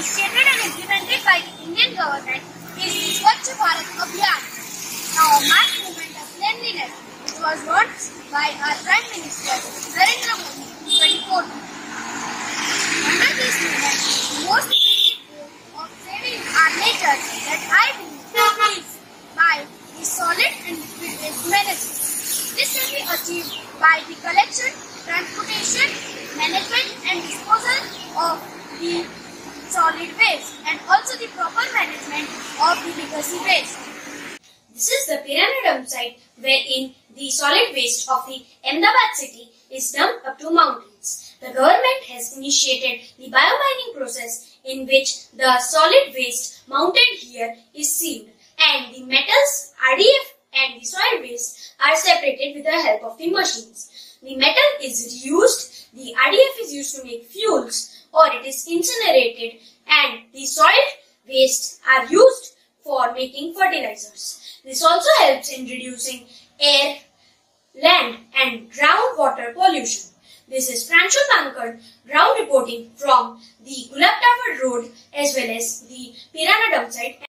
initiated and implemented by the Indian government is the Swachh Bharat Abhiyan. Now, a mass movement of cleanliness which was launched by our Prime Minister Narendra Modi in 2014. Under this movement, the most immediate goal of saving our nature that I believe is by the solid and liquid waste management. This can be achieved by the collection, transportation, management and disposal of the solid waste and also the proper management of the legacy waste. This is the Pirana dump site wherein the solid waste of the Ahmedabad city is dumped up to mountains. The government has initiated the biomining process in which the solid waste mounted here is sealed and the metals, RDF and the soil waste are separated with the help of the machines. The metal is reused, RDF is used to make fuels or it is incinerated and the soil waste are used for making fertilizers. This also helps in reducing air, land and groundwater pollution. This is Pranshul Mankad ground reporting from the Gulab Tower Road as well as the Pirana dump site.